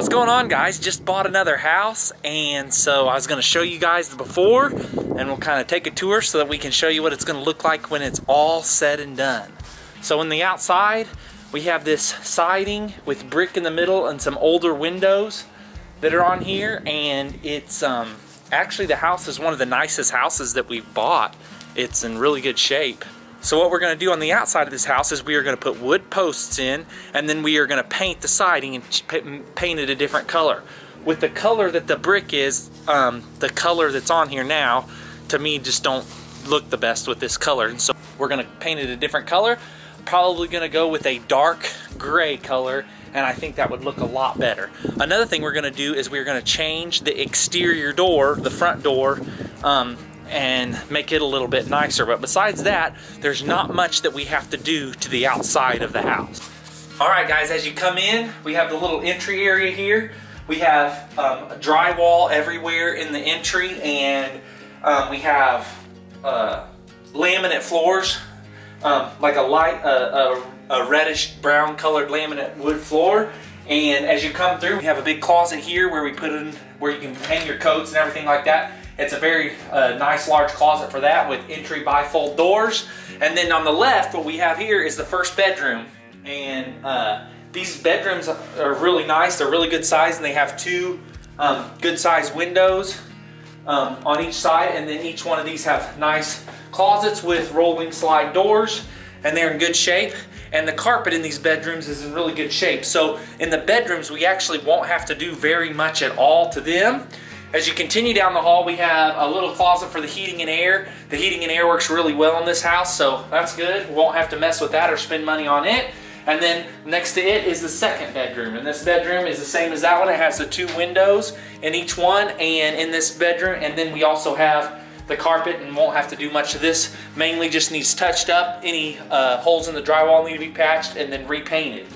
What's going on guys? Just bought another house and so I was gonna show you guys the before and we'll kind of take a tour so that we can show you what it's gonna look like when it's all said and done. So in the outside, we have this siding with brick in the middle and some older windows that are on here and it's um, actually the house is one of the nicest houses that we've bought. It's in really good shape. So what we're gonna do on the outside of this house is we are gonna put wood posts in and then we are gonna paint the siding and paint it a different color. With the color that the brick is, um, the color that's on here now, to me just don't look the best with this color. And so we're gonna paint it a different color. Probably gonna go with a dark gray color and I think that would look a lot better. Another thing we're gonna do is we're gonna change the exterior door, the front door, um, and make it a little bit nicer. But besides that, there's not much that we have to do to the outside of the house. All right, guys, as you come in, we have the little entry area here. We have um, drywall everywhere in the entry, and um, we have uh, laminate floors, um, like a light, uh, a, a reddish brown colored laminate wood floor. And as you come through, we have a big closet here where we put in, where you can hang your coats and everything like that. It's a very uh, nice large closet for that with entry bifold doors. And then on the left, what we have here is the first bedroom. And uh, these bedrooms are really nice. They're really good size and they have two um, good sized windows um, on each side. And then each one of these have nice closets with rolling slide doors and they're in good shape. And the carpet in these bedrooms is in really good shape. So in the bedrooms, we actually won't have to do very much at all to them. As you continue down the hall, we have a little closet for the heating and air. The heating and air works really well in this house, so that's good. We won't have to mess with that or spend money on it. And then next to it is the second bedroom. And this bedroom is the same as that one. It has the two windows in each one and in this bedroom. And then we also have the carpet and won't have to do much of this. Mainly just needs touched up. Any uh, holes in the drywall need to be patched and then repainted.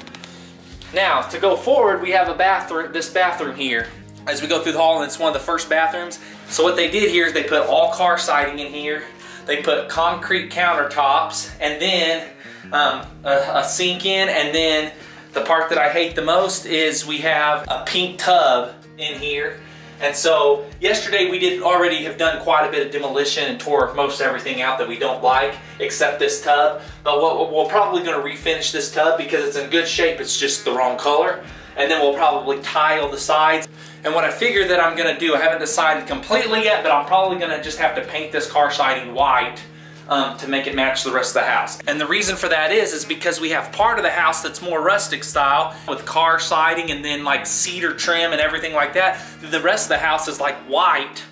Now, to go forward, we have a bathroom, this bathroom here as we go through the hall and it's one of the first bathrooms. So what they did here is they put all car siding in here. They put concrete countertops and then um, a, a sink in and then the part that I hate the most is we have a pink tub in here. And so yesterday we did already have done quite a bit of demolition and tore most everything out that we don't like except this tub. But we're probably going to refinish this tub because it's in good shape. It's just the wrong color. And then we'll probably tile the sides. And what I figured that I'm gonna do, I haven't decided completely yet, but I'm probably gonna just have to paint this car siding white um, to make it match the rest of the house. And the reason for that is, is because we have part of the house that's more rustic style with car siding and then like cedar trim and everything like that. The rest of the house is like white,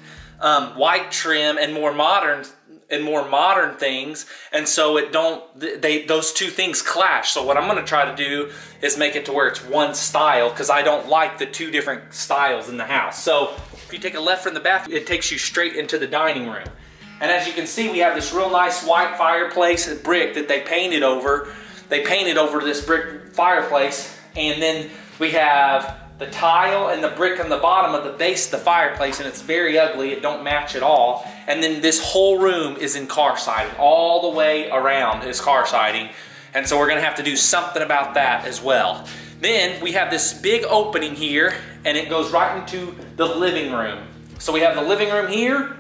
um, white trim and more modern and more modern things and so it don't they those two things clash. So what I'm gonna try to do is make it to where it's one style because I don't like the two different styles in the house. So if you take a left from the bathroom it takes you straight into the dining room. And as you can see we have this real nice white fireplace brick that they painted over. They painted over this brick fireplace and then we have the tile and the brick on the bottom of the base of the fireplace and it's very ugly. It don't match at all. And then this whole room is in car siding. All the way around is car siding. And so we're gonna have to do something about that as well. Then we have this big opening here and it goes right into the living room. So we have the living room here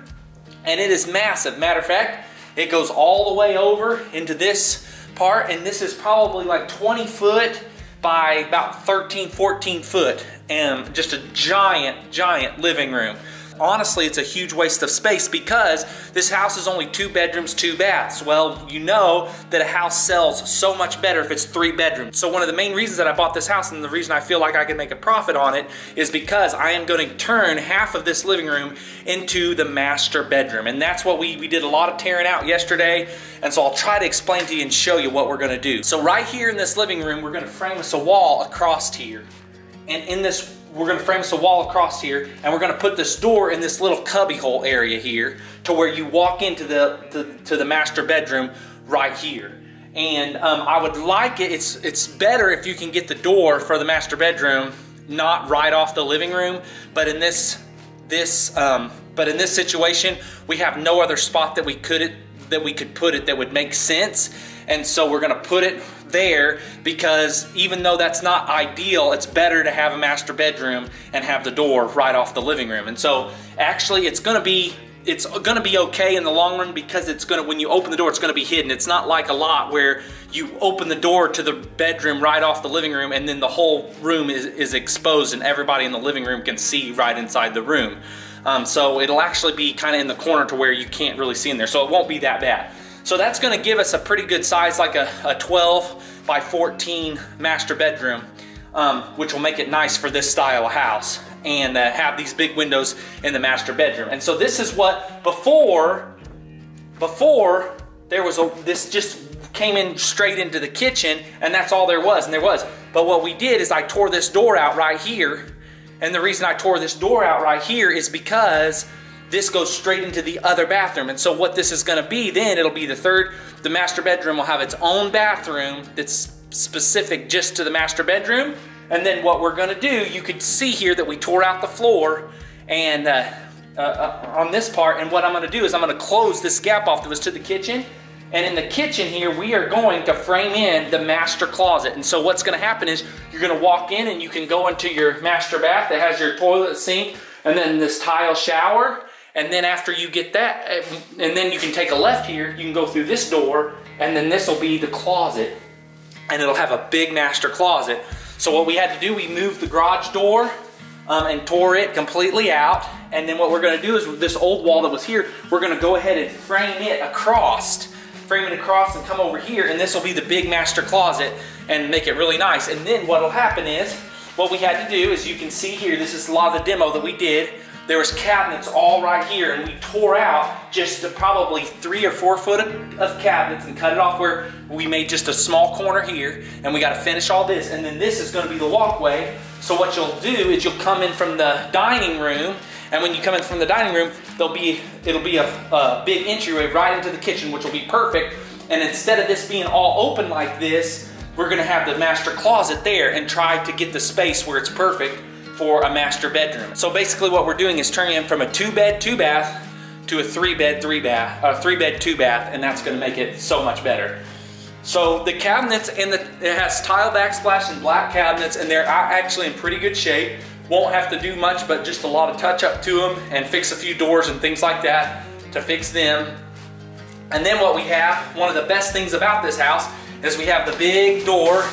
and it is massive. Matter of fact, it goes all the way over into this part and this is probably like 20 foot by about 13, 14 foot and just a giant, giant living room. Honestly, it's a huge waste of space because this house is only two bedrooms, two baths. Well, you know that a house sells so much better if it's three bedrooms. So one of the main reasons that I bought this house and the reason I feel like I can make a profit on it is because I am going to turn half of this living room into the master bedroom. And that's what we, we did a lot of tearing out yesterday. And so I'll try to explain to you and show you what we're gonna do. So right here in this living room, we're gonna frame us a wall across here. And in this we're gonna frame us a wall across here and we're gonna put this door in this little cubby hole area here to where you walk into the, to, to the master bedroom right here. And um, I would like it, it's, it's better if you can get the door for the master bedroom not right off the living room, but in this, this, um, but in this situation, we have no other spot that we could that we could put it that would make sense. And so we're gonna put it there because even though that's not ideal, it's better to have a master bedroom and have the door right off the living room. And so actually it's gonna be it's going to be okay in the long run because it's going to when you open the door it's going to be hidden. It's not like a lot where you open the door to the bedroom right off the living room and then the whole room is, is exposed and everybody in the living room can see right inside the room. Um, so it'll actually be kind of in the corner to where you can't really see in there. So it won't be that bad so that's going to give us a pretty good size like a, a 12 by 14 master bedroom um, which will make it nice for this style of house and uh, have these big windows in the master bedroom. And so this is what before, before there was a, this just came in straight into the kitchen and that's all there was and there was. But what we did is I tore this door out right here. And the reason I tore this door out right here is because this goes straight into the other bathroom. And so what this is gonna be then, it'll be the third, the master bedroom will have its own bathroom that's specific just to the master bedroom. And then what we're gonna do, you could see here that we tore out the floor and uh, uh, uh, on this part, and what I'm gonna do is I'm gonna close this gap off that was to the kitchen, and in the kitchen here, we are going to frame in the master closet. And so what's gonna happen is you're gonna walk in and you can go into your master bath that has your toilet sink and then this tile shower. And then after you get that, eh, and then you can take a left here, you can go through this door and then this will be the closet. And it'll have a big master closet. So what we had to do, we moved the garage door um, and tore it completely out. And then what we're gonna do is with this old wall that was here, we're gonna go ahead and frame it across, frame it across and come over here, and this will be the big master closet and make it really nice. And then what'll happen is, what we had to do, is you can see here, this is a lot of the demo that we did, there was cabinets all right here and we tore out just probably three or four foot of, of, cabinets and cut it off where we made just a small corner here and we got to finish all this. And then this is going to be the walkway. So what you'll do is you'll come in from the dining room and when you come in from the dining room there'll be it'll be a, a big entryway right into the kitchen which will be perfect. And instead of this being all open like this we're going to have the master closet there and try to get the space where it's perfect for a master bedroom. So basically what we're doing is turning it from a two bed, two bath to a three bed, three bath, a three bed, two bath, and that's gonna make it so much better. So the cabinets in the, it has tile backsplash and black cabinets and they're actually in pretty good shape. Won't have to do much, but just a lot of touch up to them and fix a few doors and things like that to fix them. And then what we have, one of the best things about this house is we have the big door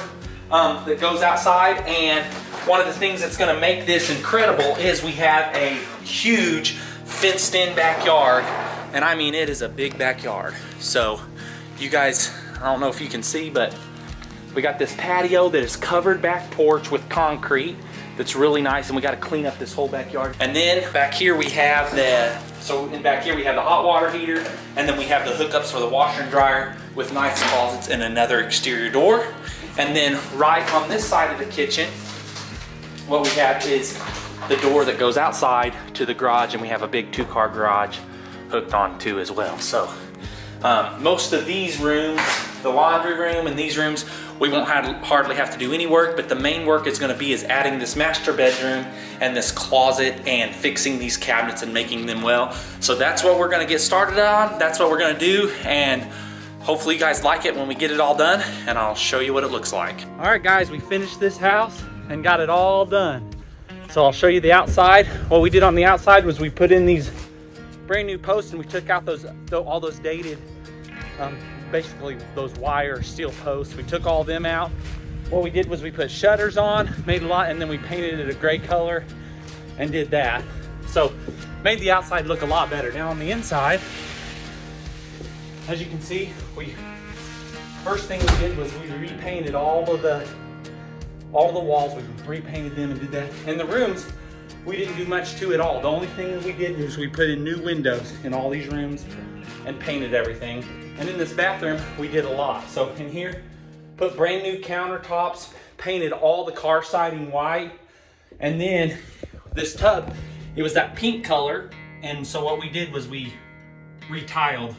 um, that goes outside and one of the things that's gonna make this incredible is we have a huge fenced in backyard. And I mean, it is a big backyard. So you guys, I don't know if you can see, but we got this patio that is covered back porch with concrete that's really nice and we got to clean up this whole backyard. And then back here we have the, so in back here we have the hot water heater and then we have the hookups for the washer and dryer with nice closets and another exterior door. And then right on this side of the kitchen, what we have is the door that goes outside to the garage and we have a big two car garage hooked on to as well. So um, most of these rooms, the laundry room and these rooms, we won't have, hardly have to do any work, but the main work is gonna be is adding this master bedroom and this closet and fixing these cabinets and making them well. So that's what we're gonna get started on. That's what we're gonna do. And hopefully you guys like it when we get it all done and I'll show you what it looks like. All right guys, we finished this house and got it all done. So I'll show you the outside. What we did on the outside was we put in these brand new posts and we took out those all those dated, um, basically those wire steel posts. We took all them out. What we did was we put shutters on, made a lot, and then we painted it a gray color and did that. So made the outside look a lot better. Now on the inside, as you can see, we first thing we did was we repainted all of the all the walls, we repainted them and did that. And the rooms, we didn't do much to at all. The only thing we did was we put in new windows in all these rooms and painted everything. And in this bathroom, we did a lot. So in here, put brand new countertops, painted all the car siding white. And then this tub, it was that pink color. And so what we did was we retiled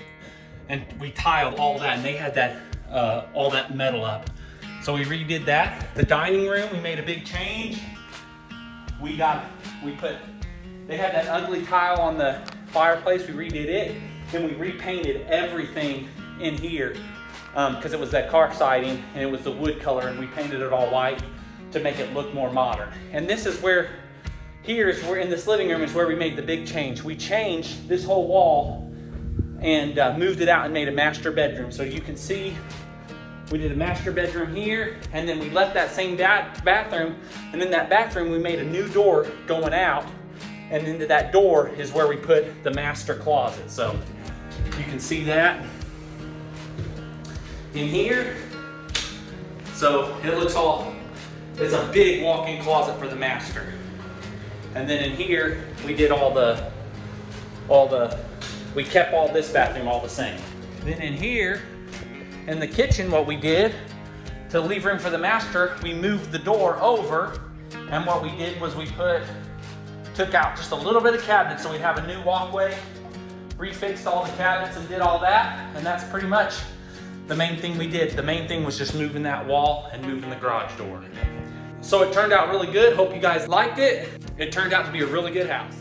and we tiled all that and they had that, uh, all that metal up. So we redid that. The dining room, we made a big change. We got, we put, they had that ugly tile on the fireplace. We redid it. Then we repainted everything in here because um, it was that car siding and it was the wood color and we painted it all white to make it look more modern. And this is where, here is where in this living room is where we made the big change. We changed this whole wall and uh, moved it out and made a master bedroom. So you can see we did a master bedroom here and then we left that same bathroom and in that bathroom we made a new door going out and into that door is where we put the master closet. So you can see that in here. So it looks all, it's a big walk-in closet for the master. And then in here, we did all the, all the, we kept all this bathroom all the same. Then in here, in the kitchen, what we did, to leave room for the master, we moved the door over, and what we did was we put, took out just a little bit of cabinet so we'd have a new walkway, refixed all the cabinets and did all that, and that's pretty much the main thing we did. The main thing was just moving that wall and moving the garage door. So it turned out really good. Hope you guys liked it. It turned out to be a really good house.